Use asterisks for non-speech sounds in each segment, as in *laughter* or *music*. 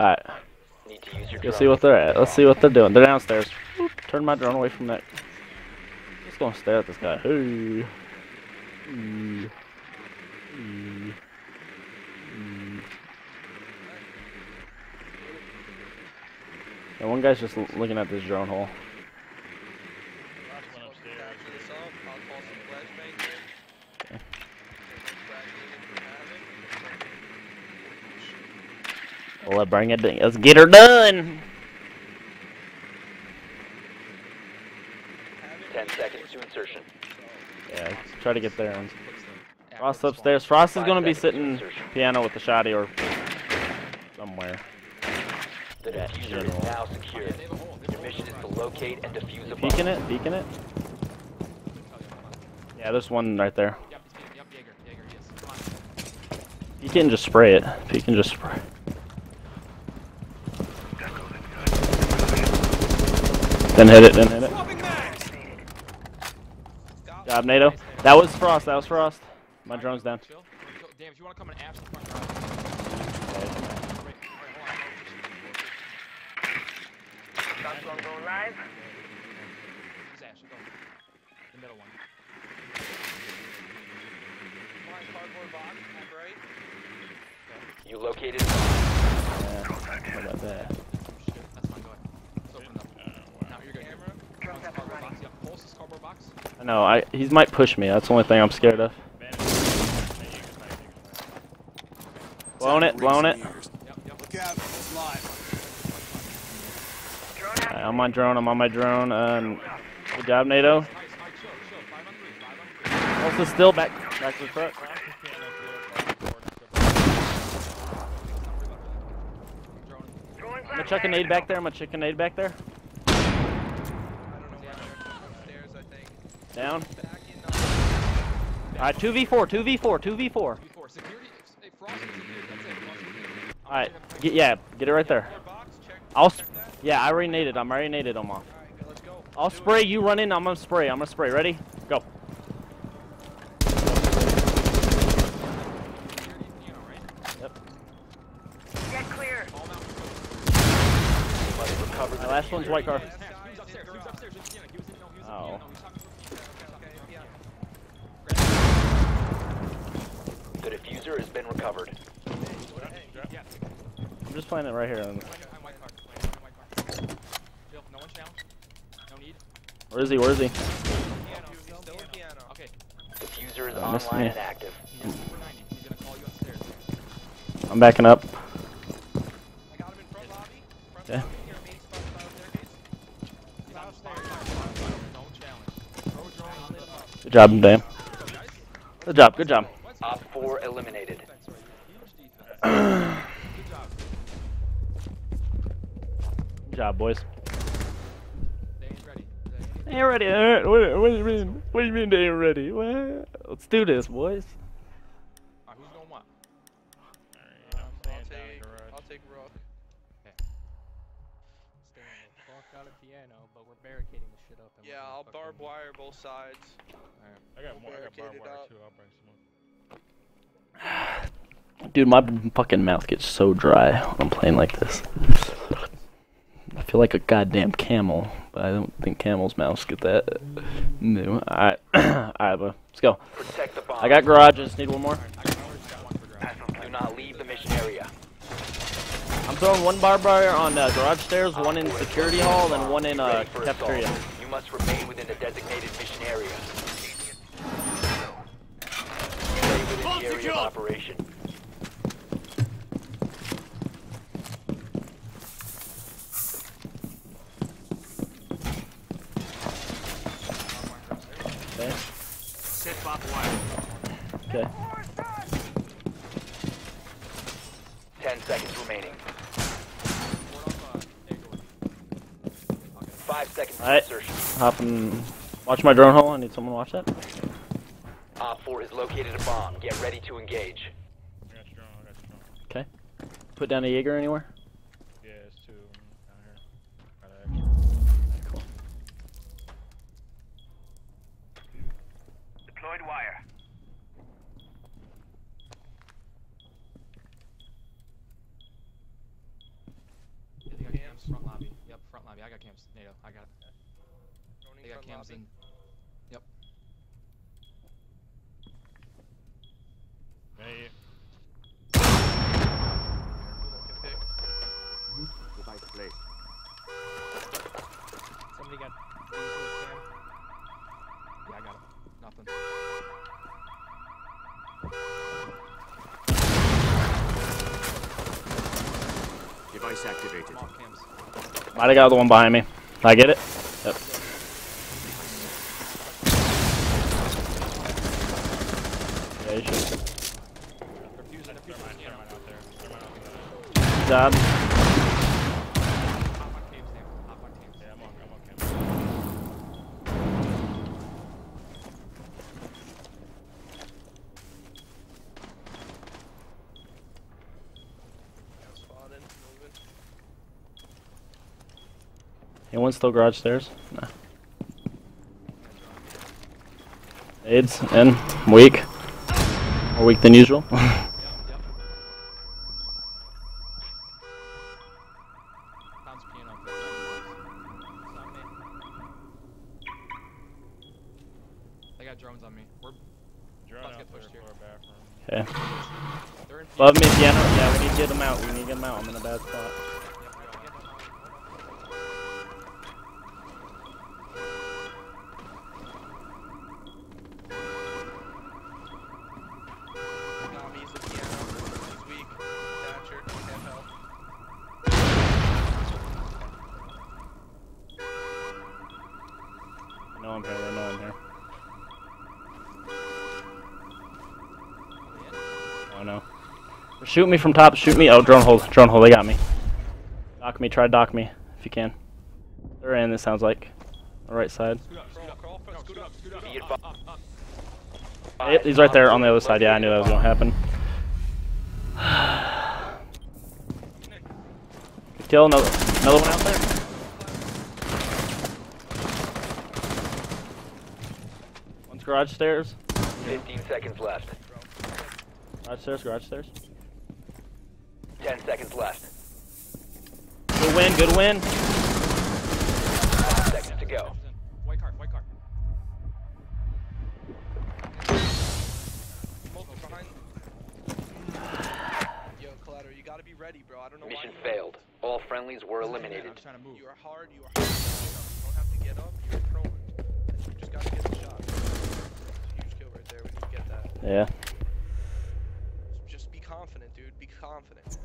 Alright. Need to use your Let's see what they're at. Let's see what they're doing. They're downstairs. Oop, Turn my drone away from that. Just gonna stare at this guy. Hey. And one guy's just looking at this drone hole. Well, let's bring it. Let's get her done. Ten seconds to insertion. Yeah, try to get there. Frost upstairs. Frost is gonna be sitting piano with the shotty or somewhere. The Yeah, diffuser general. is now secured. Your mission is to locate and defuse a bomb. Peeking it, peeking it. Yeah, there's one right there. Yep, yep, Jaeger, Jaeger, he is. Come on. You can just spray it. You can just spray. Then hit it. Then hit it. Job, NATO. That was Frost. That was Frost. My drone's down. Chill. chill. Damn, if you want to come and ash the front garage. Wait, alright, hold on. Who's Ash? Go. The middle one. You located. Yeah, how about that? Shit, that's fine, go ahead. It's open up. No, you're good. Pulse is cardboard box. Yep, pulse is cardboard box. I know. I he might push me. That's the only thing I'm scared of. Blown it. Blown it. I'm on drone. I'm on my drone. Um, good job, NATO. Also still back back to the truck. I'm gonna chuck a nade back there. I'm gonna chuck a nade back there. Down. Alright, 2v4, 2v4, 2v4. Before security, hey, Frost is security. That's it. Frost is security. Alright, get, yeah, get it right there. I'll, yeah, I already naded. I'm already naded them off. I'll spray. You run in. I'm gonna spray. I'm gonna spray. Ready? Go. Security, you know, right? Yep. All mount. You must recover the My last one's white car. Who's upstairs? Who's upstairs? Just Deanna. He was in, no, he was in Oh. Deanna. No, he's talking to The diffuser has been recovered. I'm just playing it right here. I'm white car. I'm white car. Jill, no one challenge. No need. Where is he? Where is he? Okay. Diffuser is Uh, online me. and active. He's over 90. He's gonna call you upstairs. I'm backing up. Okay. Okay. No challenge. Throw a drone on the up. Good job, Dan. Good job. Good job. Op 4 eliminated. Defense right there. Huge defense. *clears throat* Good job. Boys. They ain't ready. They ain't Ain't ready. Alright, What, what do you mean? What do you mean they ain't ready? What? Let's do this, boys. Alright, who's going what? Um, I'll take, I'll take Rook. Staying the fuck out of piano, but we're barricading the shit up. Yeah, I'll fucking- barb wire both sides. I got We'll more. I got barricade barbed wire up. too. I'll bring some. *sighs* Dude, my fucking mouth gets so dry when I'm playing like this. I feel like a goddamn camel, but I don't think camels' mouths get that. No. Alright. Alright, *clears throat* bro. Let's go. I got garages. Need one more? I got one, got one for draft. Do not leave the mission area. I'm throwing one barbed wire on uh, garage stairs, one in security hall, and one in uh, Ready for assault. cafeteria. You must remain within the designated mission area. Stay within the area of operation. Okay. Set barbed wire. Okay. Ten seconds remaining. Ward off, Agor. Five seconds Alright. insertion. Hop and watch my drone hole. I need someone to watch that. Op 4 has located a bomb. Get ready to engage. I got your. I got your drone. Put down a Jaeger anywhere. Yeah, it's two down here. Got an extra. Cool. Deployed wire. cams, front lobby. Yep, front lobby. I got cams. NATO, I got it. They got cams lobby. in. Yep. Hey, Careful, don't get picked. Somebody got these with cam. Yeah, I got it. Nothing. Device activated. I'm off cams. Might have got the one behind me. Did I get it? Yep. Yeah, you should they're they're fusing. mine, You they're know. mine out there. They're mine out there. Good job. Hop on cams, Sam. Hop on cams. Yeah, I'm on, I'm on camera. Yeah, spotted, moving. Anyone still garage stairs? No. AIDS in. Weak. More weak than usual. *laughs* Yep, yep. Pounds piano. It's on me. They got drones on me. We're Drone Let's out get there pushed here. for a bathroom. Okay. they're in Above me, piano. Yeah, we need to get them out. We need to get them out. I'm in a bad spot. Yep, we are. Got me, he's a piano. He's weak. Thatcher, can't help. I know I'm here. I know I'm here. Oh no. Shoot me from top. Shoot me. Oh, drone hold. Drone hold. They got me. Dock me. Try to dock me if you can. They're in. It sounds like. The right side. Yep, he's right there on the other side. Yeah, I knew that was gonna happen. Good *sighs* kill. Another, another one out there. One's garage stairs. 15 seconds left. Garage stairs. Garage stairs. Win. Good win. seconds to go. White card, white card. Yo, Collateral, you gotta be ready, bro. I don't know. Mission you- failed. All friendlies were I'm eliminated. trying to move. You are hard, you are hard. You don't have to get up, you're prone. You just gotta get the shot. It's a huge kill right there. We need to get that. Yeah. Just be confident, dude. Be confident.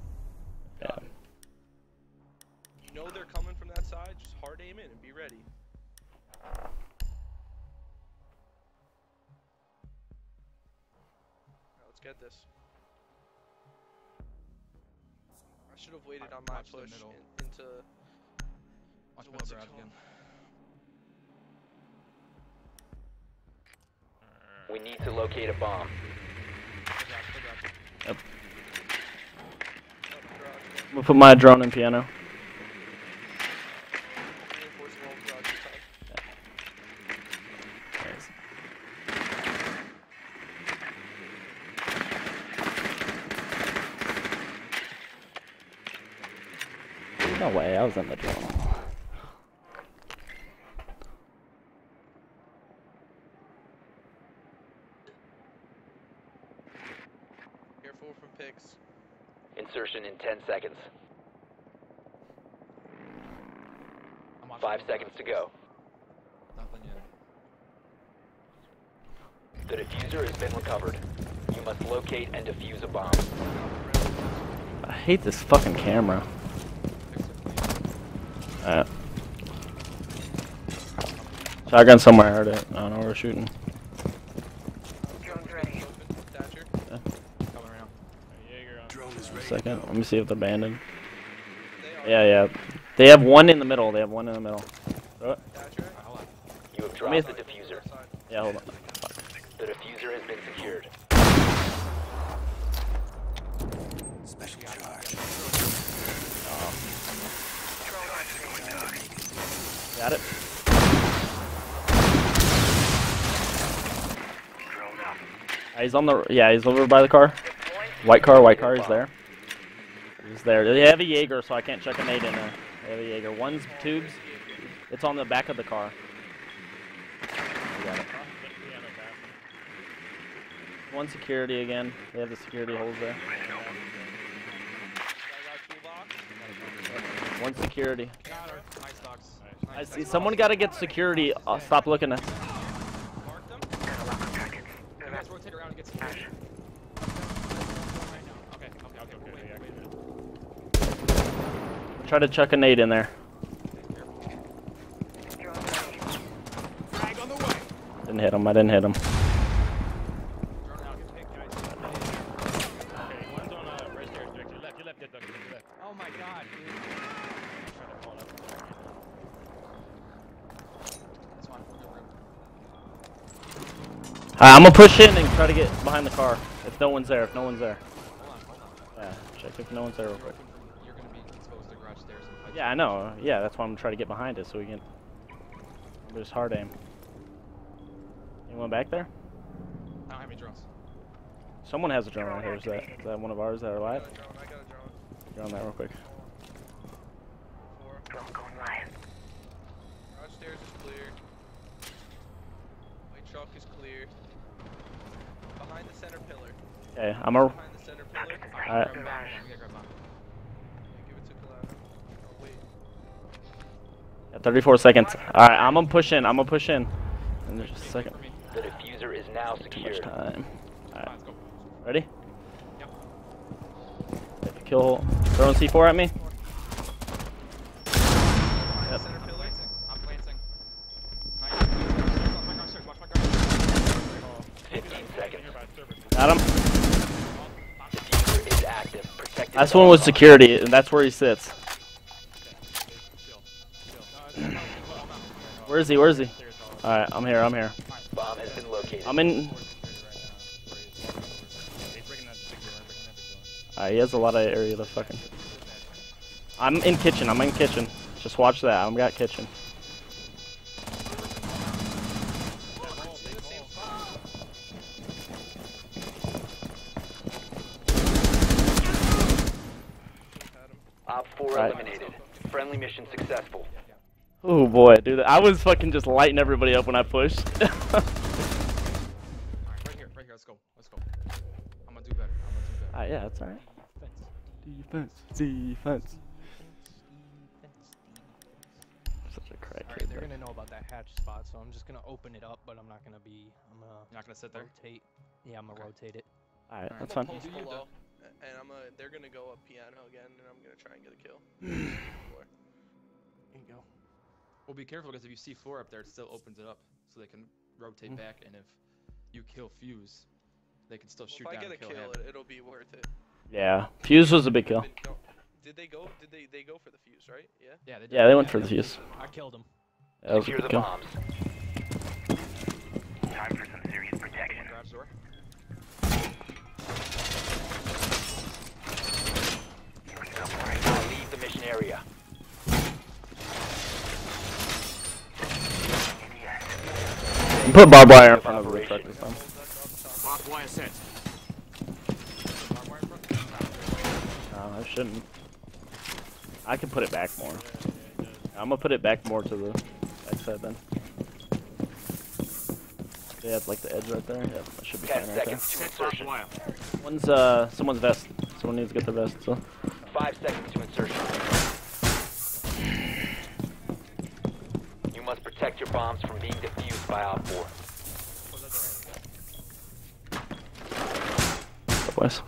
Yeah. You know they're coming from that side, just hard aim in and be ready. Now, let's get this. I should have waited on my Watch the push in, into. Watch into middle what's it again. We need to locate a bomb. Good job, good job. The garage, yeah. I'm gonna put my drone in piano. Reinforce the wall garage this time. No way. I was in the drone. Careful from picks. Insertion in 10 seconds. 5 seconds to go. Nothing yet. The diffuser has been recovered. You must locate and defuse a bomb. I hate this fucking camera. Picks are clean. Alright. Shotgun somewhere. I heard it. I don't know where we're shooting. Open. Thatcher. Coming right now. Jaeger on Drone is ready. second. Let me see if they're abandoned. They. Yeah, yeah. They have one in the middle. They have one in the middle. Throw it. Thatcher. Alright, hold on. You have dropped a- the diffuser. Yeah, hold on. The diffuser has been secured. Special charge. Got it. Uh, he's on the. Yeah, he's over by the car. White car, white car. He's there. He's there. They have a Jaeger, so I can't check a nade in there. Yeah, the Jaeger. One's tubes. It's on the back of the car. One security again. They have the security holes there. One security. I see. Someone got to get security. Uh, stop looking at. Marked him. You guys rotate around and get some. Right now. Okay, okay, okay. Okay, Wait, yeah, wait, wait. Try to chuck a nade in there. Didn't hit him. I didn't hit him. Right I'm gonna push in and try to get behind the car. If no one's there. If no one's there. Yeah. Check if no one's there real quick. Yeah, I know. Yeah, that's why I'm trying to get behind it so we can. There's hard aim. Anyone back there? I don't have any drones. Someone has a drone right here. Is that, is that one of ours that are I got a drone. I got a drone. Get on that real quick. Four. Drone going live. Garage stairs is clear. White truck is clear. Behind the center pillar. Okay, I'm a. Behind the center pillar. Alright. At 34 seconds. Alright, I'm gonna push in. I'm gonna push in. In just a second. The diffuser is now Too much time. Alright, Fine, let's go. ready? Yep. If you kill. Throwing C4 at me? Behind Yep. center pillar. I'm planting. Nice. My garage stairs. Watch my garage stairs. 15 seconds. Nearby server. Got him. Diffuser is active. Protected. That's one with security, and that's where he sits. Where is he? Where is he? Alright, I'm here. I'm here. Bomb has been located. I'm in. He's breaking that big door, breaking that big door. Alright, he has a lot of area to fucking. I'm in kitchen. I'm in kitchen. Just watch that. I'm got kitchen. Oh boy, dude. I was fucking just lighting everybody up when I pushed. *laughs* Alright, right here, right here. Let's go. Let's go. I'm gonna do better. I'm gonna do better. Ah, yeah, that's alright. Defense. Defense. Defense. Such a crack Alright, they're gonna know about that hatch spot, so I'm just gonna open it up, but I'm not gonna be. I'm gonna You're not gonna sit there. rotate. Yeah, I'm gonna Okay. rotate it. Alright, Alright. that's I'm fine. gonna post Do you below, and I'm gonna. They're gonna go up piano again, and I'm gonna try and get a kill. *sighs* Four. Here you go. Well, be careful because if you see four up there, it still opens it up, so they can rotate Mm. back, and if you kill Fuse, they can still shoot Well, shoot if I down get a and kill kill, him. it, it'll be worth it. Yeah. Fuse was a big kill. Did they go? Did they? They go for the fuse, right? Yeah. Yeah, they, did. Yeah, they went for the fuse. I killed him. That was a Secure big the kill. bombs. One garage door. Now put barbed wire in front of the truck this time. Barbed wire set. Barbed wire in front. No, I shouldn't. I can put it back more. I'm gonna put it back more to the back side then. They have like the edge right there. Yeah, that should be 10 fine right there. seconds to Set barbed insertion. One's uh someone's vest. Someone needs to get their vest. So 5 seconds to insertion. You must protect your bombs from being defused by Op 4. boys.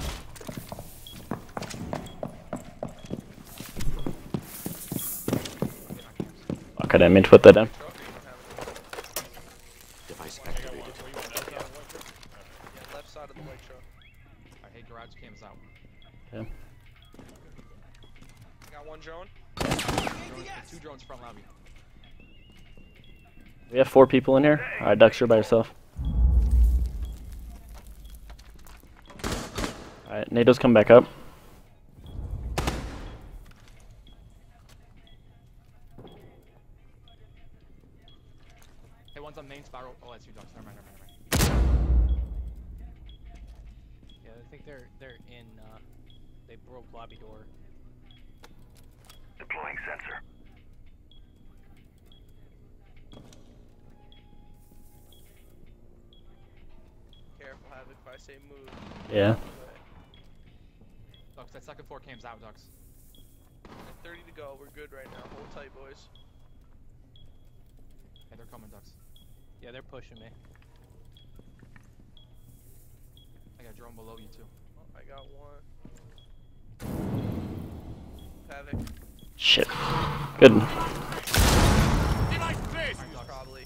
Okay, I didn't mean to put that down. Device activated. Yeah, left side of the white truck. Alright, hey, garage cam's out. Okay. Got one drone. Drones, two drones front lobby. We have four people in here. All right, Dux, you're by yourself. All right, NATO's come back up. Hey, one's on main spiral. Oh, that's you, dogs. Never mind, never mind, never mind. Yeah, I think they're they're in. Uh, they broke lobby door. Deploying sensor. I say move. Yeah. Ducks, that second floor cam's out, Ducks. 30 to go. We're good right now. Hold tight, boys. Hey, they're coming, Ducks. Yeah, they're pushing me. I got a drone below you, too. Oh, I got one. Havoc. Shit. Good. Alright, Ducks. Probably.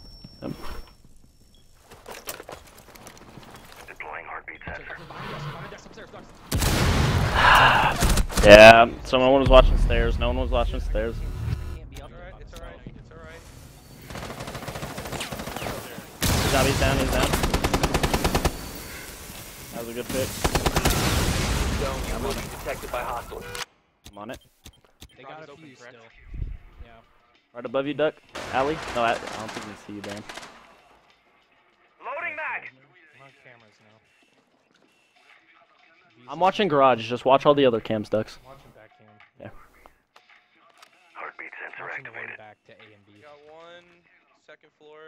Ducks, Ducks, behind us, behind us, upstairs, Ducks. Yeah. So no one was watching stairs. No one was watching stairs. I can't be up It's alright. It's alright. It's alright. Job. He's down. He's down. That was a good pick. Zone, you will be detected by hostiles. I'm on it. They got a open, few still. Yeah. Right above you, Duck. Alley. No, I, I don't think we see you, Dan. Loading mag. I'm on cameras now. I'm watching garage. Just watch all the other cams, Ducks. I'm watching back cam. Yeah. Heartbeat sensor Watching activated. back to A and B. We got one second floor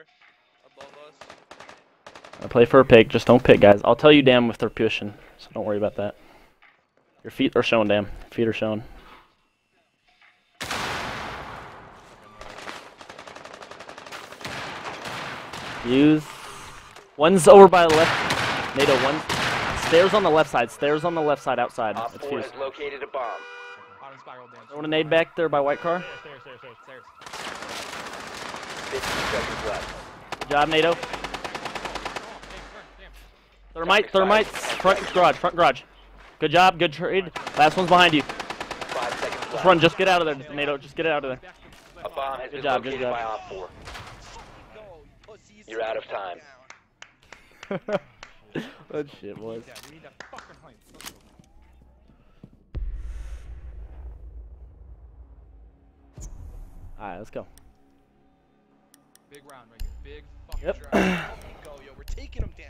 above us. I play for a pick. Just don't pick, guys. I'll tell you, damn, if they're pushing. So don't worry about that. Your feet are showing, damn. Feet are showing. Use. One's over by the left. NATO, one. Stairs on the left side. Stairs on the left side outside. Op It's 4 fused. has located a bomb. Out in spiral, Dan. Throwing a nade back there by white car. Stairs, stairs, stairs, stairs. 50 seconds left. Good job, NATO. Hey. Thermite, thermite. Front garage, front garage. Good job, good trade. Last one's behind you. 5 seconds Just run, just get out of there, NATO. Just get out of there. A bomb has Good been job, good located job. by Op 4. You're out of time. *laughs* Good shit, boys. Yeah, we need that fucking height. Let's go. Alright, let's go. Big round right here. Big fucking Yep. Fucking *clears throat* go, yo. We're taking them down.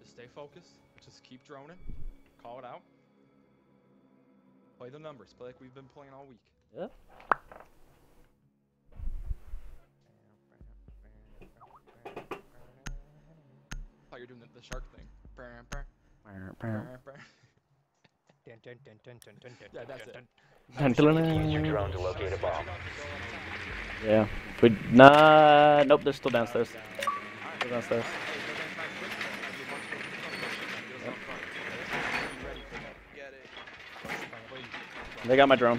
Just stay focused. Just keep droning. Call it out. Play the numbers. Play like we've been playing all week. Yep. How you're doing the, the shark thing. Brr, brr, brr, brr. *laughs* Dun, dun, dun, dun, dun, dun, dun, Yeah, that's it. Use your drone to locate a bomb. Yeah. If we, nah, nope, they're still downstairs. Still downstairs. Get. They got my drone.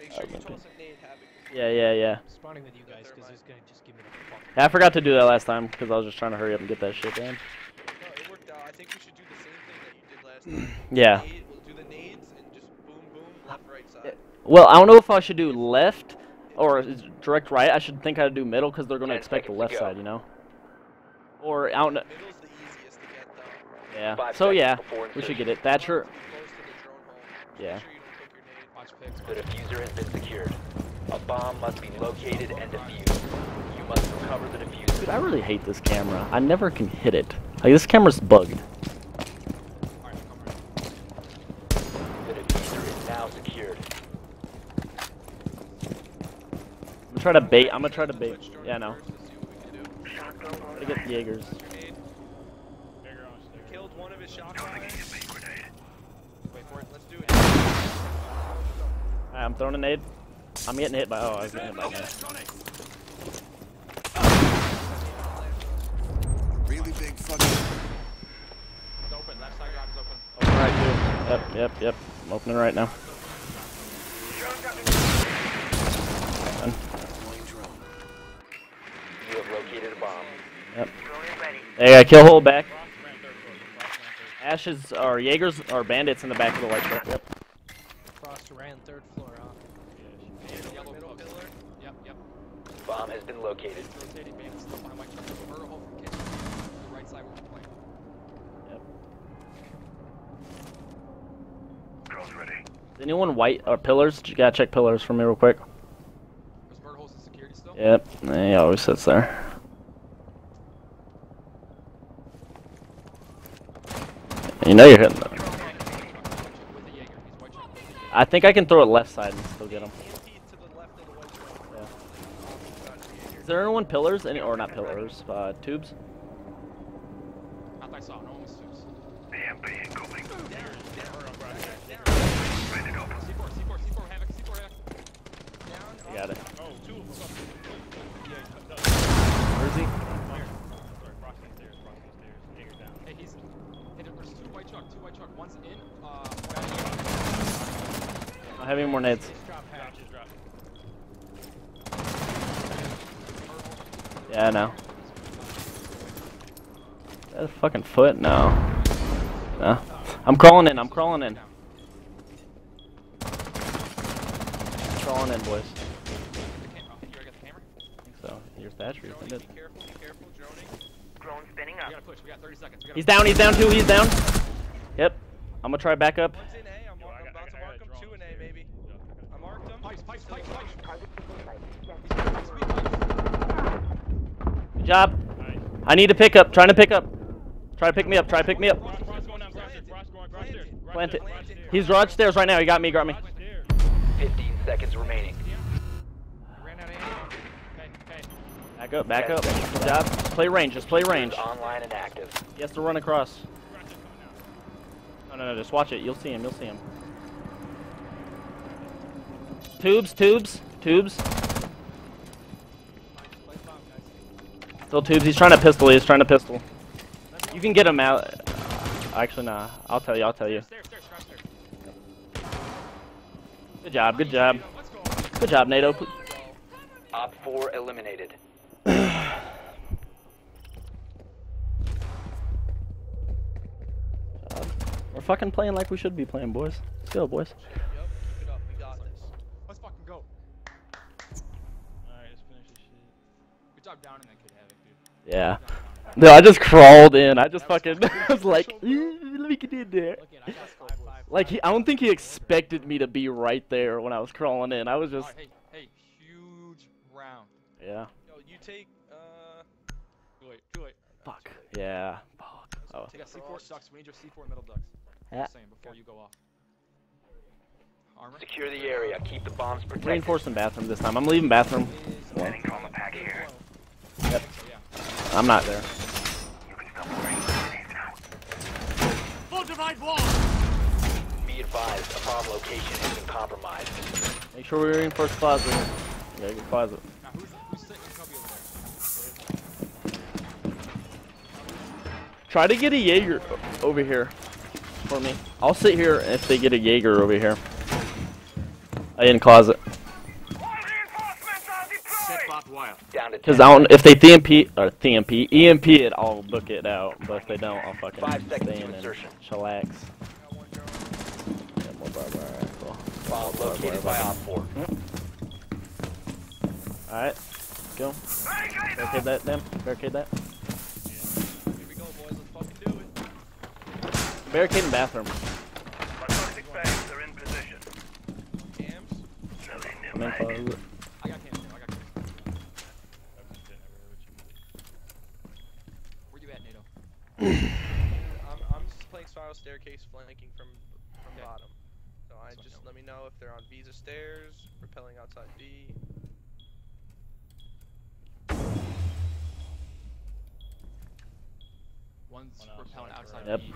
Make sure you toss a nade, Havoc. Yeah, yeah, yeah. I'm spawning with you guys because it's gonna just give me the fuck. Yeah, I forgot to do that last time because I was just trying to hurry up and get that shit done. No, it worked out. I think we should do the same thing that you did last time. *clears throat* Yeah. We'll do the nades and just boom, boom, left, right side. Well, I don't know if I should do left or direct right. I should think I'd do middle because they're going to expect the left go. side, you know? Or I don't know. Middle's the easiest to get, though. Yeah. Five So, yeah, we should get it. Thatcher. Be close to the drone hole. Just Yeah. Make sure you don't pick your nade. Watch picks. The diffuser has been secured. A bomb must be located and defused. You must recover the diffuser. Dude, I really hate this camera. I never can hit it. Like, this camera's bugged. Alright, come right. The diffuser is now secured. I'm gonna try to bait. I'm gonna try to bait. Yeah, no. first to see what we can do. Try to get Jaegers. What's your nade? Bigger on stairs. Killed one of his shot guys. Wait for it. Let's do it. Alright, I'm throwing a nade. I'm getting hit by. Oh, I was getting hit by. that. It's open. Left side garage is open. Open right, too. Yep, yep, yep. I'm opening right now. Done. You have located a bomb. Yep. They got kill hole back. Frost ran third floor. Frost ran third Ashes or Jaegers or bandits in the back of the white truck. Yep. Frost ran third floor, huh? Yellow pillar. Yep, yep. Bomb has been located. Rotating bandits still behind my truck. Murder hole from kitchen. The right side where we're playing. Drone's ready. Is anyone white or pillars? You gotta check pillars for me real quick. There's murder holes in security still. Yep. He always sits there. You know you're hitting them. With a Jaeger. He's white truck with a Jaeger. I think I can throw it left side and still get him. Anti to the left of the white drone. Yeah. Is there anyone pillars? Any or not pillars? Uh, tubes. Got it. Oh, two of them. Yeah, no, no, Where is he? sorry, crossing the stairs, crossing the stairs. Jaeger down. Hey, he's. Hey, there's two white truck, two white truck. One's in. Uh, I don't have any more nades. Drop, just drop. Yeah, no. That a fucking foot? No. No. I'm crawling in. I'm crawling in. Crawling in, boys. The cam- oh, you already got the camera? I think so. Your Thatcher, you Droning, think be careful, be careful, droning. Drone spinning We gotta push. We got 30 seconds. He's down. He's down too. He's down. Yep. I'm gonna try back up. One's in A, I'm, Yo, I I'm got- about to mark him. Two in A, maybe. Yeah. I marked him. Pipes, pipes, Still pipes, in pipes. A. He's he's sweet pipes. Good job. Nice. I need to pick up. Trying to pick up. Try to pick me up. Try to pick me up. Cross, cross going down, cross stairs, cross going, cross stairs. cross Plant it. He's garage stairs right now. He got me. Got me. 15 seconds remaining. Ran out of ammo. Okay, okay. Back up. Back up. Good job. Just play range. Just play range. Online and active. He has to run across. No, no, no. Just watch it. You'll see him. You'll see him. Tubes. Tubes. Tubes. Still tubes. He's trying to pistol. He's trying to pistol. You can get him out. Actually, nah. I'll tell you. I'll tell you. Stairs, stairs, crouch stairs. Good job. Good job. Good job, NATO. Op 4 eliminated. We're fucking playing like we should be playing, boys. Let's go, boys. Yup, keep it up. We got this. Let's fucking go. Alright, let's finish this shit. Good job down in that kid, Havoc, dude. Yeah. No, I just crawled in. I just fucking *laughs* was like, "Eh, let me get in there. Look at I got five five. Like he, I don't think he expected me to be right there when I was crawling in. I was just, Alright, hey, hey, huge round. yeah. Yo, you take, uh, Too late, too late. Fuck. Yeah. Fuck. Oh. Take a C4 sucks. We need your C4 middle ducts. Yeah. Just saying before you go off. Armor. Secure the area. Keep the bombs protected. Reinforcing bathroom this time. I'm leaving bathroom. Sending trauma pack here. Yep. I'm not there. You can stop worrying. Safe now. Be advised, a bomb location has been compromised. Make sure we reinforce closet. Yeah, good closet. Now who's who's sitting in cubby over there? Try to get a Jaeger over here for me. I'll sit here if they get a Jaeger over here. I in closet. All reinforcements are deployed. Down to 10 Cause I don't. If they TMP or TMP, EMP it, I'll book it out. But if they don't, I'll fucking Five seconds stay in and chillax. got. Yeah, more barbed wire, alright, cool. Bomb located by Op 4. All right, go. Barricade that, them. Barricade that. Here we go, boys. Let's fucking do it. Barricade in bathroom. My toxic bags are in position. Cams. Loading new I'm in closet. I got cams. I got cams. Where you at, NATO? I'm, I'm just playing spiral staircase flanking from from Okay. bottom. So I So I just let me know if they're on Visa stairs, repelling outside B. One's One repelling outside. Yep. B.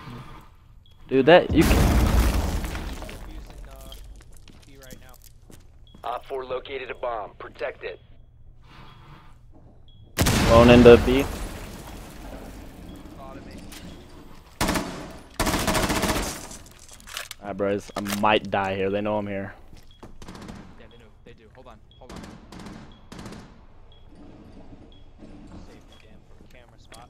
Dude, that you. Can, using B right now. Op 4 located a bomb. Protect it. Blown into B. Alright, bros. I might die here. They know I'm here. Yeah, they do. They do. Hold on. Hold on. Save the damn camera spot.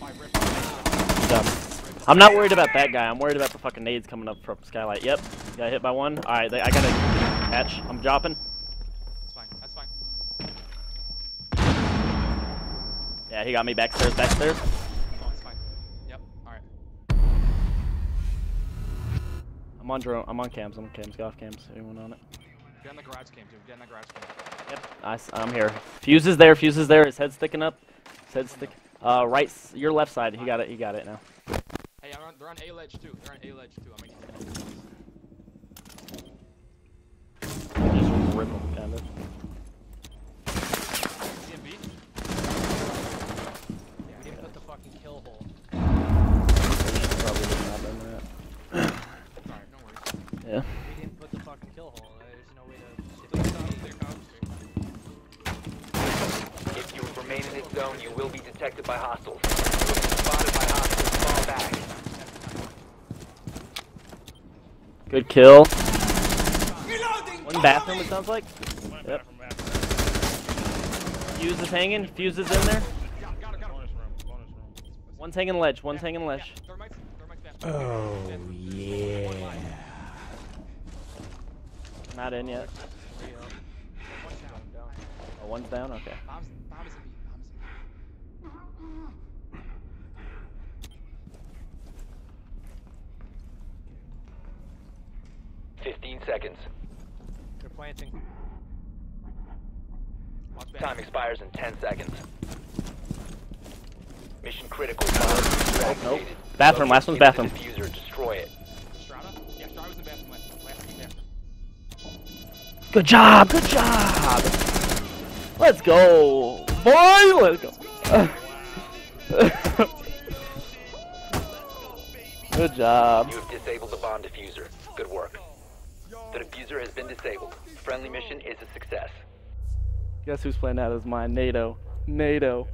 Five rip. Good job. I'm not worried about that guy. I'm worried about the fucking nades coming up from Skylight. Yep. Got hit by one. Alright, they- I got a catch. I'm dropping. That's fine. That's fine. Yeah, he got me backstairs, backstairs. Oh, it's fine. Yep. All right. I'm on drone. I'm on cams. I'm on cams. Off cams. Anyone on it? Get in the garage cam, dude. Get in the garage cam. Yep. Nice. I'm here. Fuse is there. Fuse is there. His head's sticking up. His head's stick. Uh, right. Your left side. He got it. He got it now on they're on A ledge too. They're on A ledge too. I'm gonna just rip them. CMB? Yeah, we didn't put the fucking kill hole. Probably that. Yeah. If you remain in this zone, you will be detected by hostile. Good kill. One bathroom, it sounds like. One Yep. bathroom, bathroom. Fuse is hanging. Fuse is in there. Yeah, got it, got it. Bonus room, bonus room. One's hanging ledge. One's hanging ledge. Yeah, thermites, thermites back. Oh, yeah. Not in yet. Oh, one's down. Okay. Bombs, bomb is in B. Bomb is in B. 15 seconds. They're planting. Watch back. Time expires in 10 seconds. Mission critical. Diffuser activated. Bathroom, last one's bathroom. Diffuser. Destroy it. Yeah, Strata was in bathroom last, last bathroom. Good job. Good job. Let's go, boy. Let's go. *laughs* Good job. You have disabled the bomb diffuser. Good work. Diffuser has been disabled. Friendly mission is a success. Guess who's playing out as mine? NATO. NATO.